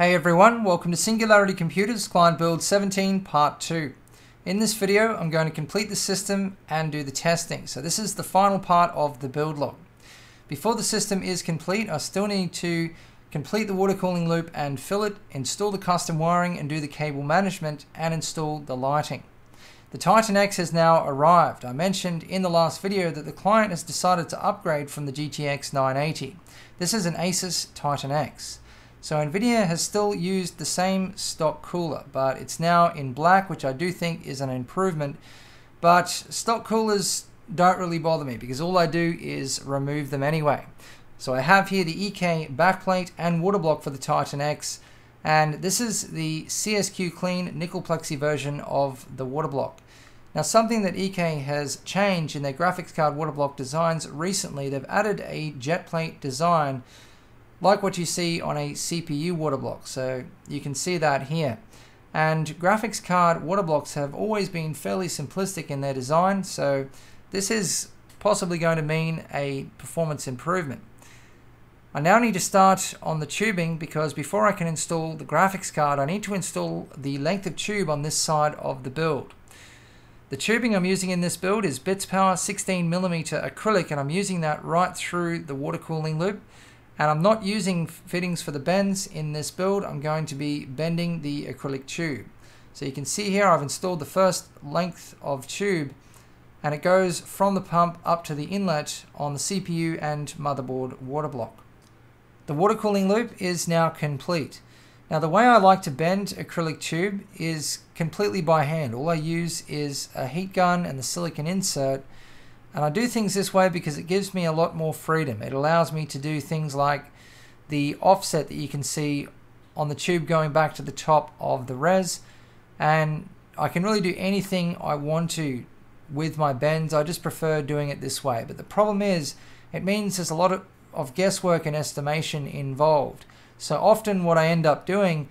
Hey everyone, welcome to Singularity Computers Client Build 17 Part 2. In this video, I'm going to complete the system and do the testing. So this is the final part of the build log. Before the system is complete, I still need to complete the water cooling loop and fill it, install the custom wiring and do the cable management and install the lighting. The Titan X has now arrived. I mentioned in the last video that the client has decided to upgrade from the GTX 980. This is an Asus Titan X. So NVIDIA has still used the same stock cooler, but it's now in black, which I do think is an improvement. But stock coolers don't really bother me because all I do is remove them anyway. So I have here the EK backplate and water block for the Titan X, and this is the CSQ Clean nickel plexi version of the water block. Now something that EK has changed in their graphics card water block designs recently, they've added a jet plate design like what you see on a CPU water block. So you can see that here. And graphics card water blocks have always been fairly simplistic in their design, so this is possibly going to mean a performance improvement. I now need to start on the tubing because before I can install the graphics card, I need to install the length of tube on this side of the build. The tubing I'm using in this build is Bitspower 16mm acrylic and I'm using that right through the water cooling loop. And I'm not using fittings for the bends in this build. I'm going to be bending the acrylic tube. So you can see here I've installed the first length of tube and it goes from the pump up to the inlet on the CPU and motherboard water block. The water cooling loop is now complete. Now the way I like to bend acrylic tube is completely by hand. All I use is a heat gun and the silicon insert and I do things this way because it gives me a lot more freedom. It allows me to do things like the offset that you can see on the tube going back to the top of the res. And I can really do anything I want to with my bends. I just prefer doing it this way. But the problem is, it means there's a lot of, of guesswork and estimation involved. So often what I end up doing,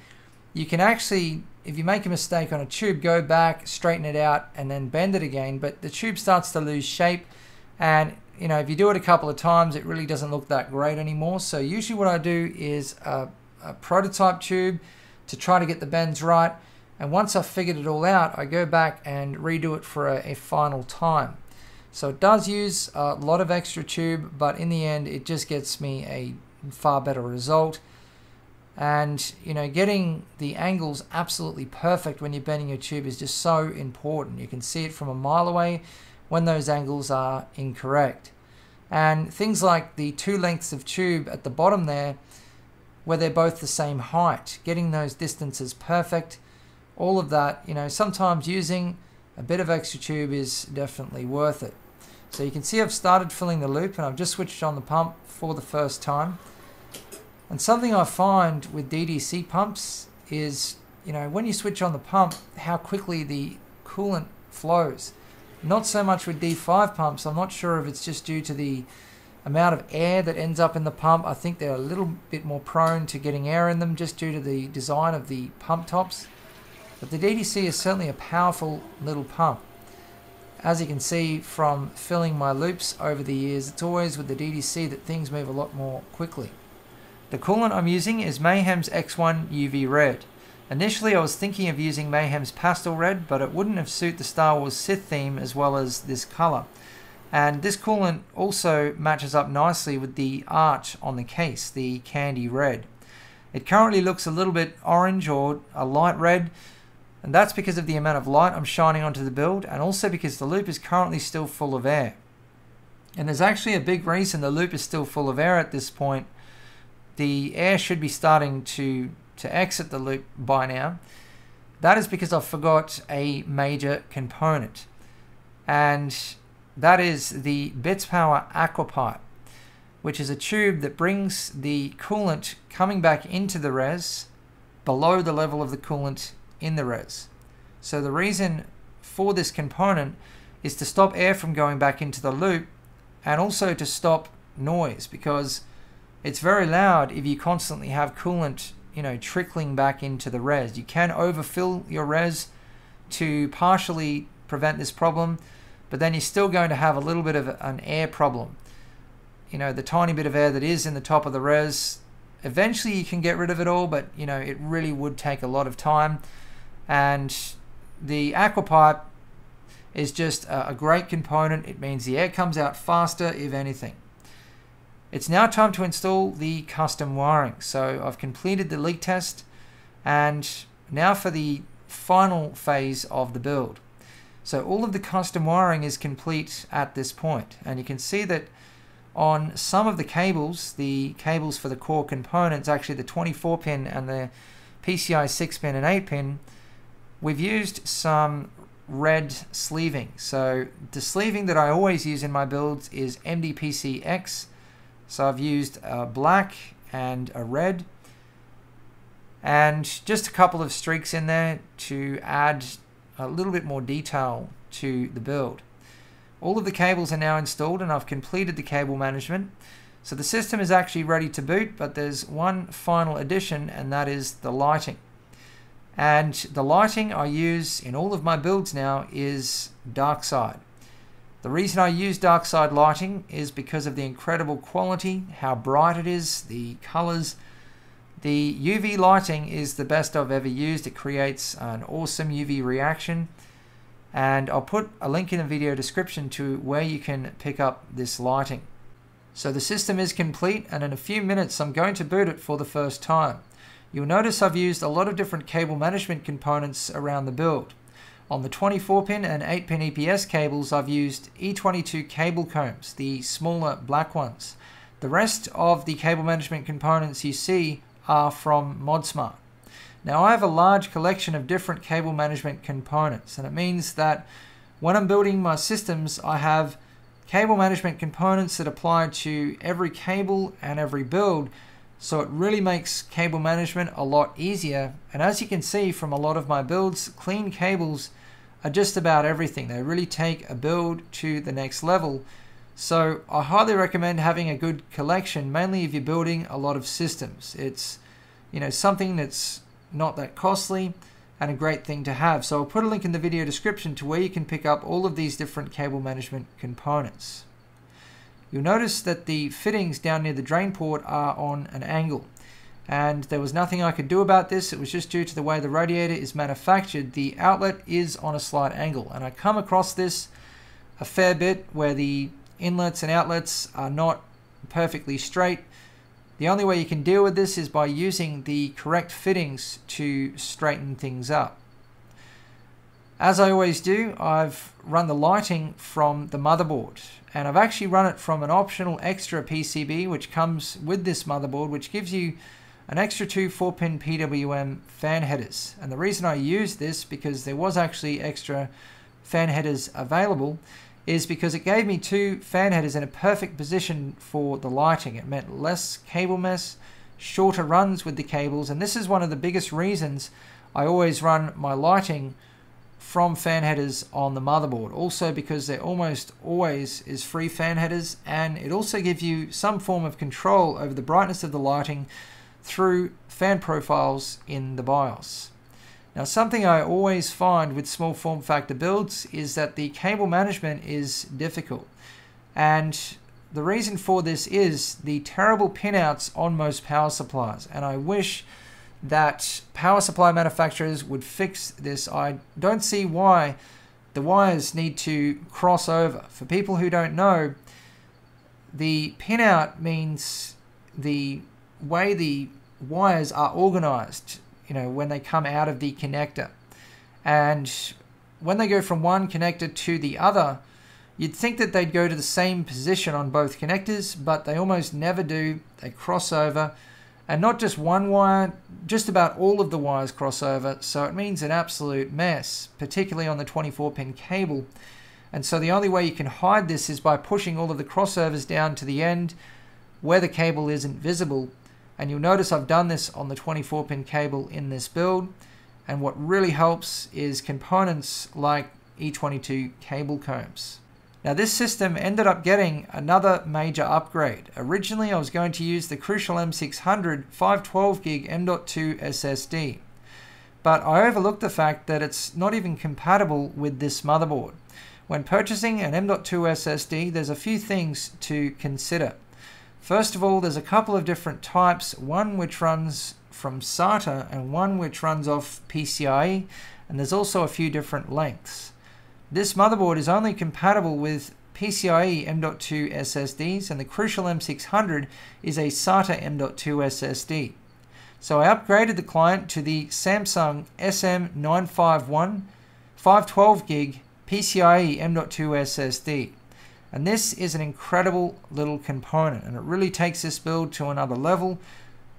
you can actually if you make a mistake on a tube, go back, straighten it out, and then bend it again. But the tube starts to lose shape, and you know if you do it a couple of times, it really doesn't look that great anymore. So usually what I do is a, a prototype tube to try to get the bends right. And once I've figured it all out, I go back and redo it for a, a final time. So it does use a lot of extra tube, but in the end, it just gets me a far better result. And you know, getting the angles absolutely perfect when you're bending your tube is just so important. You can see it from a mile away when those angles are incorrect. And things like the two lengths of tube at the bottom there, where they're both the same height, getting those distances perfect, all of that, you know, sometimes using a bit of extra tube is definitely worth it. So you can see I've started filling the loop and I've just switched on the pump for the first time. And something I find with DDC pumps is, you know, when you switch on the pump, how quickly the coolant flows. Not so much with D5 pumps. I'm not sure if it's just due to the amount of air that ends up in the pump. I think they're a little bit more prone to getting air in them just due to the design of the pump tops. But the DDC is certainly a powerful little pump. As you can see from filling my loops over the years, it's always with the DDC that things move a lot more quickly. The coolant I'm using is Mayhems X1 UV Red. Initially I was thinking of using Mayhems Pastel Red, but it wouldn't have suited the Star Wars Sith theme as well as this color. And this coolant also matches up nicely with the art on the case, the candy red. It currently looks a little bit orange or a light red, and that's because of the amount of light I'm shining onto the build, and also because the loop is currently still full of air. And there's actually a big reason the loop is still full of air at this point, the air should be starting to, to exit the loop by now. That is because I forgot a major component. And that is the Bitspower Aquapipe, which is a tube that brings the coolant coming back into the res below the level of the coolant in the res. So the reason for this component is to stop air from going back into the loop and also to stop noise because it's very loud if you constantly have coolant, you know, trickling back into the res. You can overfill your res to partially prevent this problem, but then you're still going to have a little bit of an air problem. You know, the tiny bit of air that is in the top of the res, eventually you can get rid of it all, but you know, it really would take a lot of time. And the aquapipe is just a, a great component. It means the air comes out faster, if anything. It's now time to install the custom wiring. So I've completed the leak test and now for the final phase of the build. So all of the custom wiring is complete at this point and you can see that on some of the cables, the cables for the core components, actually the 24 pin and the PCI 6 pin and 8 pin, we've used some red sleeving. So the sleeving that I always use in my builds is MDPC-X so I've used a black and a red and just a couple of streaks in there to add a little bit more detail to the build. All of the cables are now installed and I've completed the cable management. So the system is actually ready to boot, but there's one final addition and that is the lighting. And the lighting I use in all of my builds now is Darkside. The reason I use Darkside lighting is because of the incredible quality, how bright it is, the colors. The UV lighting is the best I've ever used. It creates an awesome UV reaction. And I'll put a link in the video description to where you can pick up this lighting. So the system is complete and in a few minutes I'm going to boot it for the first time. You'll notice I've used a lot of different cable management components around the build. On the 24 pin and 8 pin EPS cables, I've used E22 cable combs, the smaller black ones. The rest of the cable management components you see are from ModSmart. Now I have a large collection of different cable management components and it means that when I'm building my systems I have cable management components that apply to every cable and every build so it really makes cable management a lot easier and as you can see from a lot of my builds clean cables are just about everything. They really take a build to the next level. So I highly recommend having a good collection, mainly if you're building a lot of systems. It's you know something that's not that costly and a great thing to have. So I'll put a link in the video description to where you can pick up all of these different cable management components. You'll notice that the fittings down near the drain port are on an angle and there was nothing I could do about this. It was just due to the way the radiator is manufactured. The outlet is on a slight angle, and I come across this a fair bit where the inlets and outlets are not perfectly straight. The only way you can deal with this is by using the correct fittings to straighten things up. As I always do, I've run the lighting from the motherboard and I've actually run it from an optional extra PCB which comes with this motherboard which gives you an extra two 4-pin PWM fan headers. And the reason I used this, because there was actually extra fan headers available, is because it gave me two fan headers in a perfect position for the lighting. It meant less cable mess, shorter runs with the cables, and this is one of the biggest reasons I always run my lighting from fan headers on the motherboard. Also because there almost always is free fan headers, and it also gives you some form of control over the brightness of the lighting through fan profiles in the BIOS. Now something I always find with small form factor builds is that the cable management is difficult and the reason for this is the terrible pinouts on most power supplies and I wish that power supply manufacturers would fix this. I don't see why the wires need to cross over. For people who don't know, the pinout means the way the wires are organized, you know, when they come out of the connector. And when they go from one connector to the other, you'd think that they'd go to the same position on both connectors, but they almost never do. They cross over. And not just one wire, just about all of the wires cross over. So it means an absolute mess, particularly on the 24 pin cable. And so the only way you can hide this is by pushing all of the crossovers down to the end where the cable isn't visible and you'll notice I've done this on the 24 pin cable in this build. And what really helps is components like E22 cable combs. Now this system ended up getting another major upgrade. Originally I was going to use the Crucial M600 512 gig M.2 SSD. But I overlooked the fact that it's not even compatible with this motherboard. When purchasing an M.2 SSD, there's a few things to consider. First of all, there's a couple of different types, one which runs from SATA and one which runs off PCIe, and there's also a few different lengths. This motherboard is only compatible with PCIe M.2 SSDs and the Crucial M600 is a SATA M.2 SSD. So I upgraded the client to the Samsung SM951 512 gig PCIe M.2 SSD. And this is an incredible little component and it really takes this build to another level.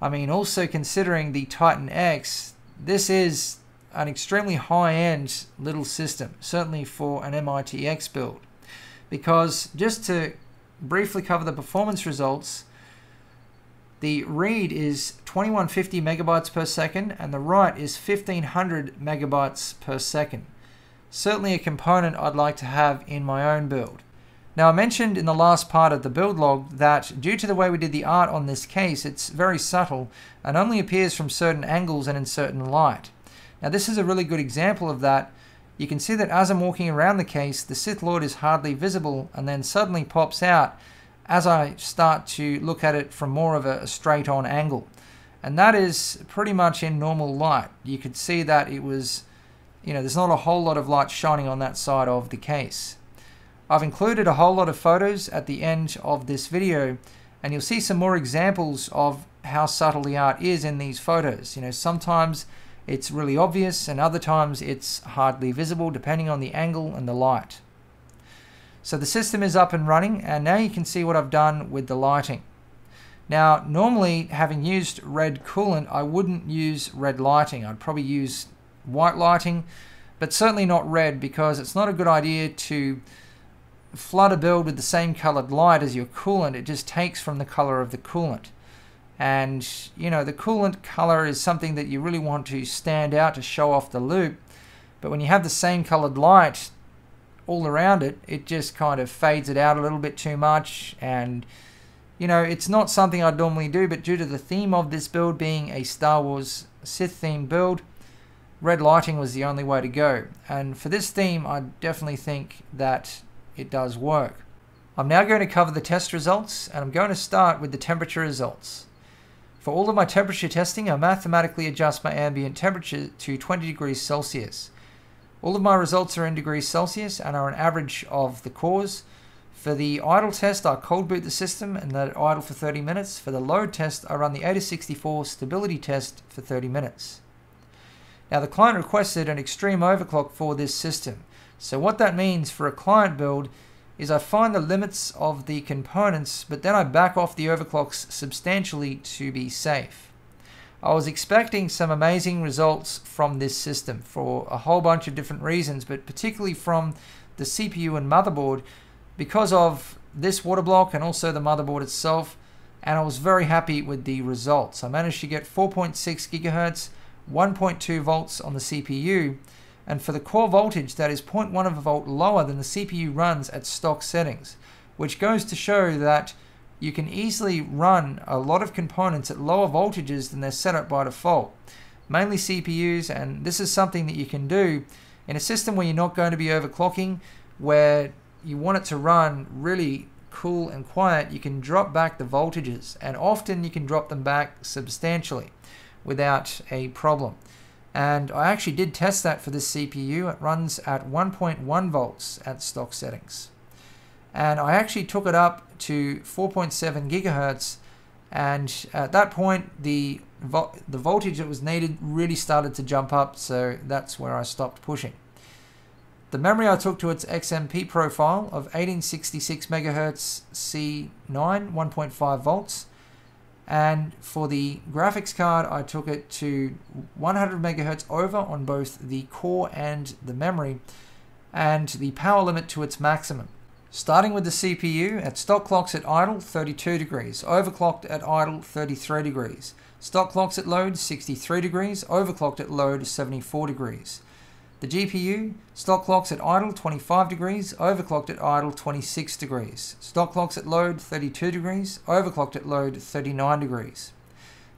I mean, also considering the Titan X, this is an extremely high-end little system, certainly for an MITX build. Because just to briefly cover the performance results, the read is 2150 megabytes per second and the write is 1500 megabytes per second. Certainly a component I'd like to have in my own build. Now I mentioned in the last part of the build log that due to the way we did the art on this case, it's very subtle and only appears from certain angles and in certain light. Now this is a really good example of that. You can see that as I'm walking around the case, the Sith Lord is hardly visible and then suddenly pops out as I start to look at it from more of a straight on angle. And that is pretty much in normal light. You could see that it was, you know, there's not a whole lot of light shining on that side of the case. I've included a whole lot of photos at the end of this video and you'll see some more examples of how subtle the art is in these photos. You know, sometimes it's really obvious and other times it's hardly visible depending on the angle and the light. So the system is up and running and now you can see what I've done with the lighting. Now normally having used red coolant I wouldn't use red lighting. I'd probably use white lighting but certainly not red because it's not a good idea to flood a build with the same colored light as your coolant. It just takes from the color of the coolant. And, you know, the coolant color is something that you really want to stand out to show off the loop. But when you have the same colored light all around it, it just kind of fades it out a little bit too much. And, you know, it's not something I'd normally do, but due to the theme of this build being a Star Wars Sith themed build, red lighting was the only way to go. And for this theme, I definitely think that it does work. I'm now going to cover the test results, and I'm going to start with the temperature results. For all of my temperature testing, I mathematically adjust my ambient temperature to 20 degrees Celsius. All of my results are in degrees Celsius and are an average of the cores. For the idle test, I cold boot the system and let it idle for 30 minutes. For the load test, I run the AIDA64 stability test for 30 minutes. Now the client requested an extreme overclock for this system. So what that means for a client build is I find the limits of the components, but then I back off the overclocks substantially to be safe. I was expecting some amazing results from this system for a whole bunch of different reasons, but particularly from the CPU and motherboard because of this water block and also the motherboard itself, and I was very happy with the results. I managed to get 4.6 gigahertz, 1.2 volts on the CPU, and for the core voltage that is 0.1 of a volt lower than the CPU runs at stock settings, which goes to show that you can easily run a lot of components at lower voltages than they're set up by default, mainly CPUs, and this is something that you can do in a system where you're not going to be overclocking, where you want it to run really cool and quiet, you can drop back the voltages, and often you can drop them back substantially without a problem. And I actually did test that for this CPU. It runs at 1.1 volts at stock settings. And I actually took it up to 4.7 gigahertz. And at that point, the, vo the voltage that was needed really started to jump up. So that's where I stopped pushing. The memory I took to its XMP profile of 1866 megahertz C9, 1.5 volts. And for the graphics card, I took it to 100 megahertz over on both the core and the memory, and the power limit to its maximum. Starting with the CPU, at stock clocks at idle 32 degrees, overclocked at idle 33 degrees. Stock clocks at load 63 degrees, overclocked at load 74 degrees. The GPU, stock clocks at idle 25 degrees, overclocked at idle 26 degrees. Stock clocks at load 32 degrees, overclocked at load 39 degrees.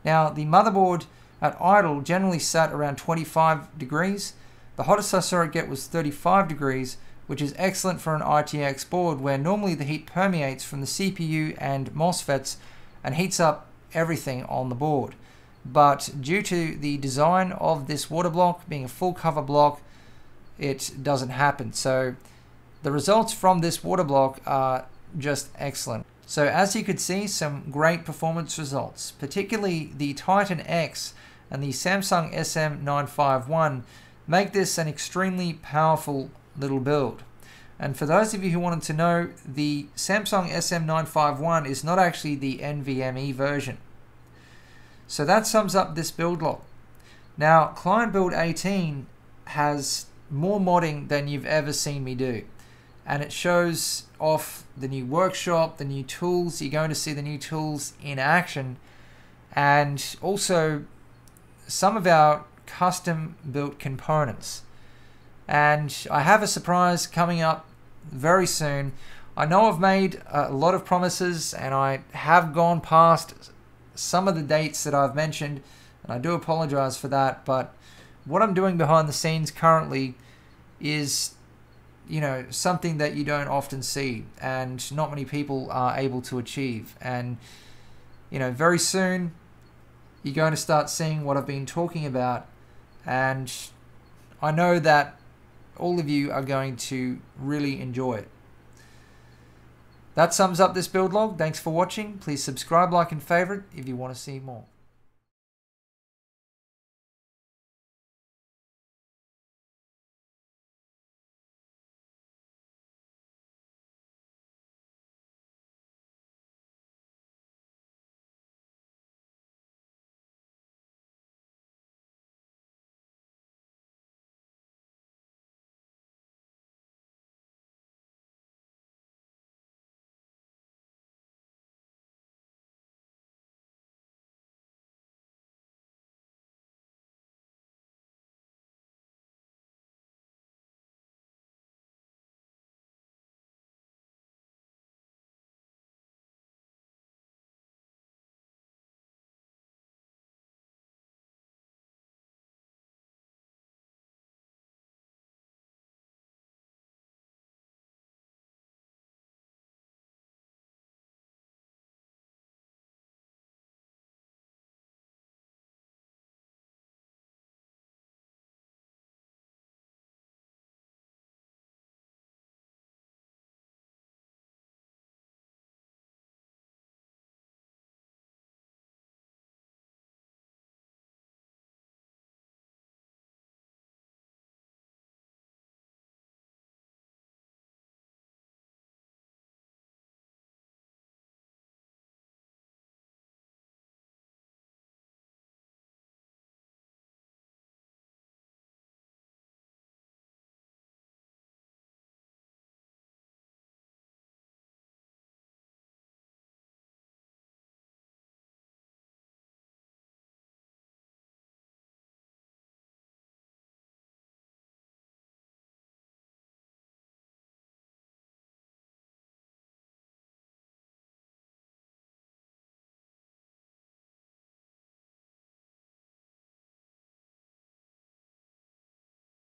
Now the motherboard at idle generally sat around 25 degrees. The hottest I saw it get was 35 degrees, which is excellent for an ITX board where normally the heat permeates from the CPU and MOSFETs and heats up everything on the board. But due to the design of this water block being a full cover block, it doesn't happen. So the results from this water block are just excellent. So as you could see, some great performance results, particularly the Titan X and the Samsung SM951 make this an extremely powerful little build. And for those of you who wanted to know, the Samsung SM951 is not actually the NVMe version. So that sums up this build log. Now, Client Build 18 has more modding than you've ever seen me do. And it shows off the new workshop, the new tools. You're going to see the new tools in action. And also some of our custom built components. And I have a surprise coming up very soon. I know I've made a lot of promises and I have gone past some of the dates that I've mentioned, and I do apologize for that, but what I'm doing behind the scenes currently is you know something that you don't often see and not many people are able to achieve and you know very soon you're going to start seeing what I've been talking about and I know that all of you are going to really enjoy it. That sums up this build log. Thanks for watching. Please subscribe, like, and favorite if you want to see more.